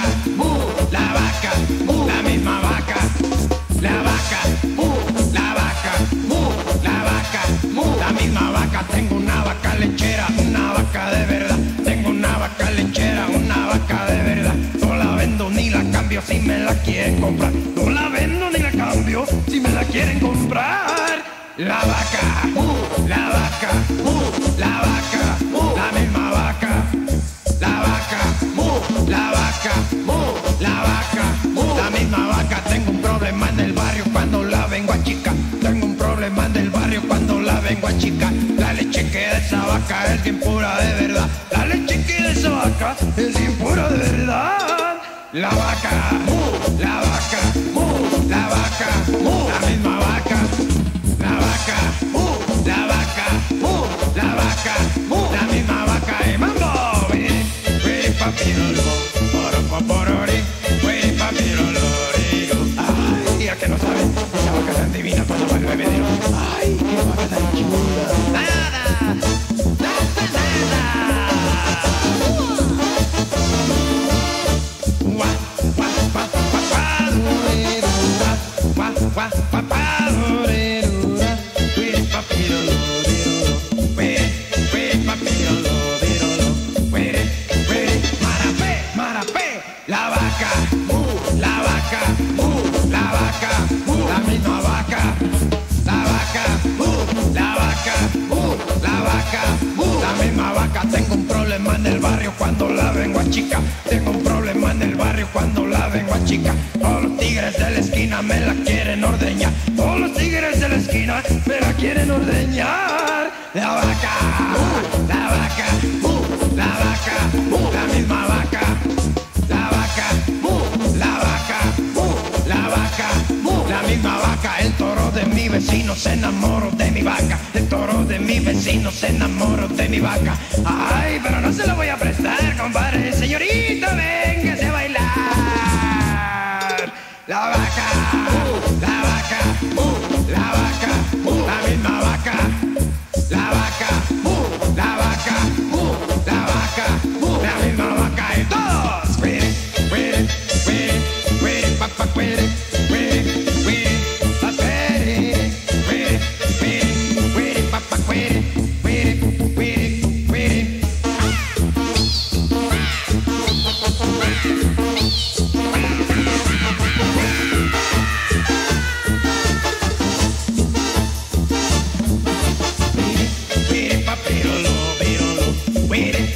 vaca, mu, la vaca, mu, la misma vaca. La vaca, mu, la vaca, la vaca, la misma vaca. Tengo una vaca lechera, una vaca de verdad. Tengo una vaca lechera, una vaca de verdad. No la vendo ni la cambio si me la quieren comprar. No la vendo ni la cambio si me la quieren comprar. La vaca, la vaca, chica. La leche que da esa vaca es bien pura de verdad. La leche que da esa vaca es bien pura de verdad. La vaca, mu, la vaca, mu, la vaca, mu, la misma vaca. La vaca, mu, la vaca, mu, la vaca, mu, la misma vaca. ¡Eh, mambo! Tengo un problema en el barrio cuando la vengo a chica. Chica. Todos los tigres de la esquina me la quieren ordeñar. Todos los tigres de la esquina me la quieren ordeñar. La vaca, la vaca, la vaca, la misma vaca. La vaca, la vaca, la vaca, la misma vaca. El toro de mi vecino se enamoró de mi vaca. El toro de mi vecino se enamoró de mi vaca. Ay, pero no se lo voy a prestar. with it.